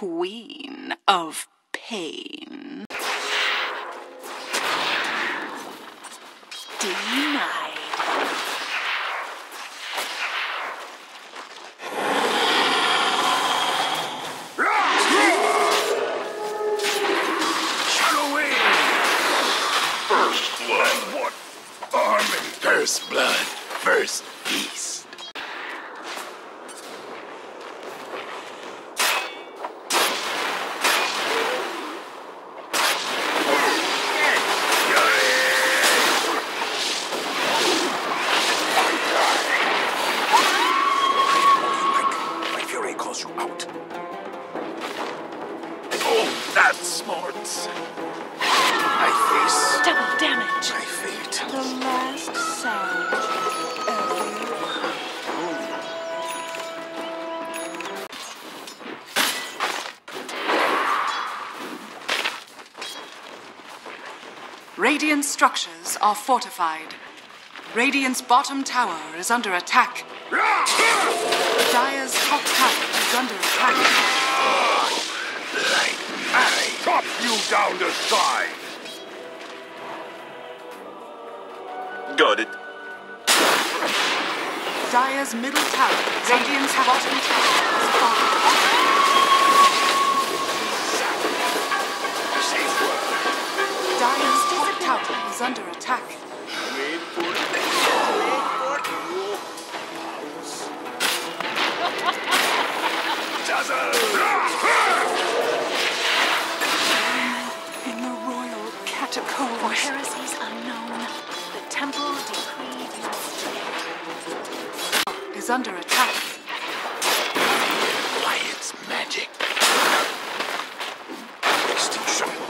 queen of pain. Denied. Shadow First blood. What army? First blood. First Radiant structures are fortified. Radiant's bottom tower is under attack. Dire's top tower is under attack. I chop you down to size. Got it. Dire's middle tower, Radiant's bottom tower is falling. Word. Dire's top tower is under attack. Wait for it. Wait for you. In the royal catacombs. For heresies unknown, the temple decreed is under attack. Quiet's magic. Extinction.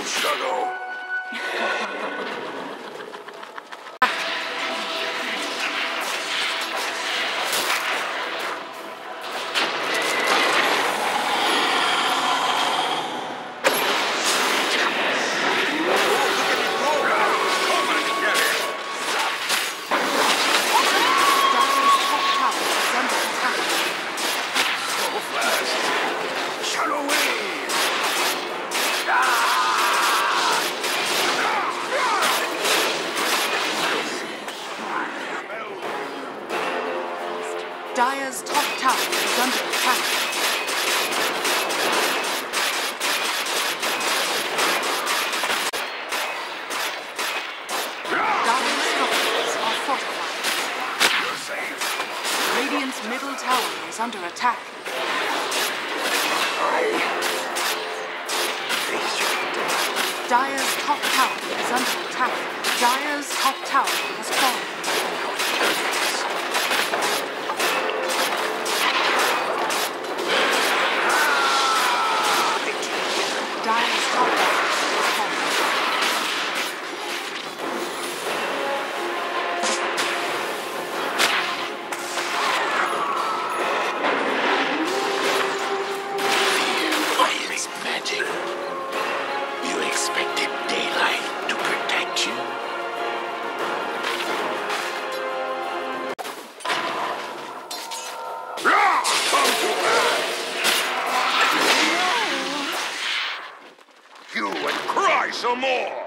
Cast Dire's top tower is under attack. Dire's structures are fortified. Radiant's middle tower is under attack. Dire's top tower is under attack. Dire's top tower has fallen. Some more!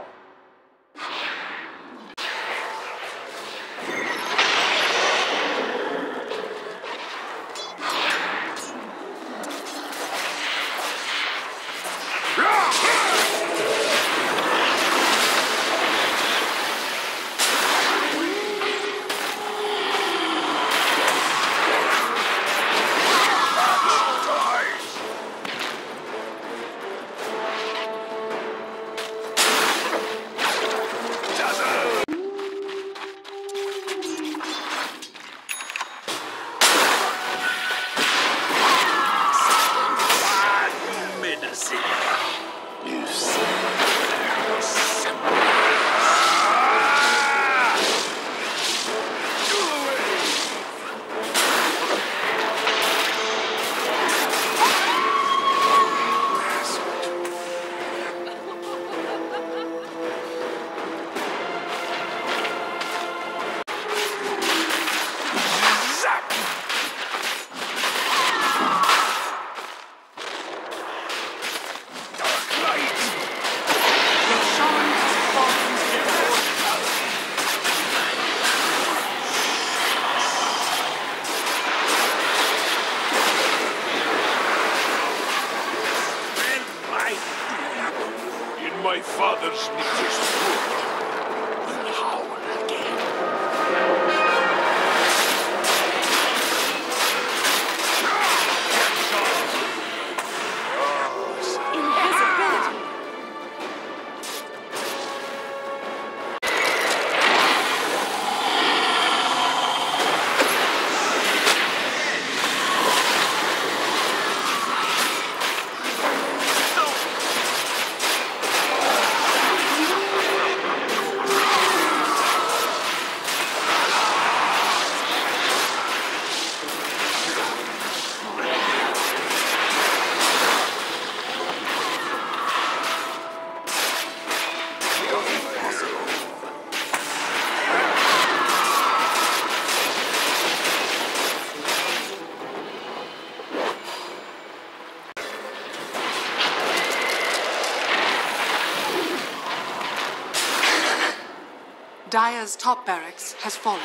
Dire's top barracks has fallen.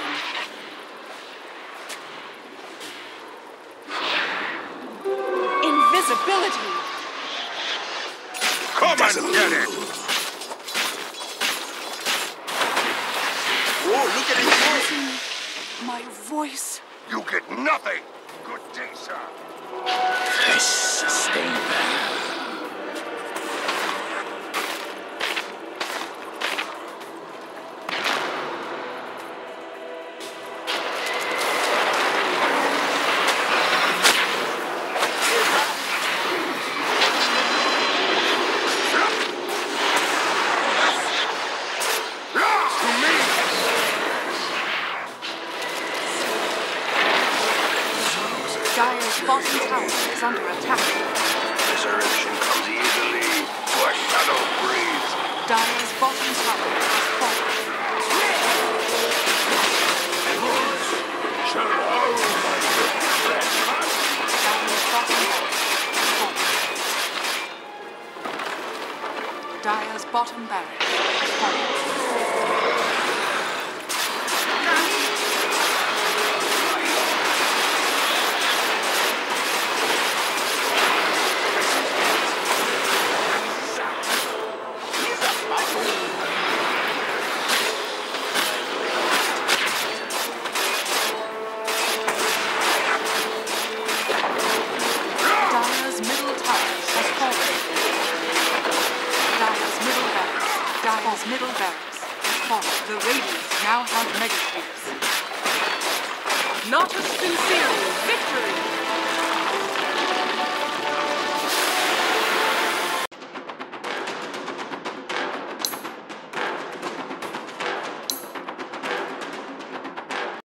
Invisibility. Come and get it! Oh, look at it! My voice. You get nothing! Good day, sir. Bottom tower is under attack. Resurrection comes easily to shadow breeze. Dire's bottom tower has fallen. Shall hold my Dire's bottom barracks has fallen. Dire's bottom barracks has fallen. Radiant's middle barracks has. The Radiant now have Mega. Not a sincere victory!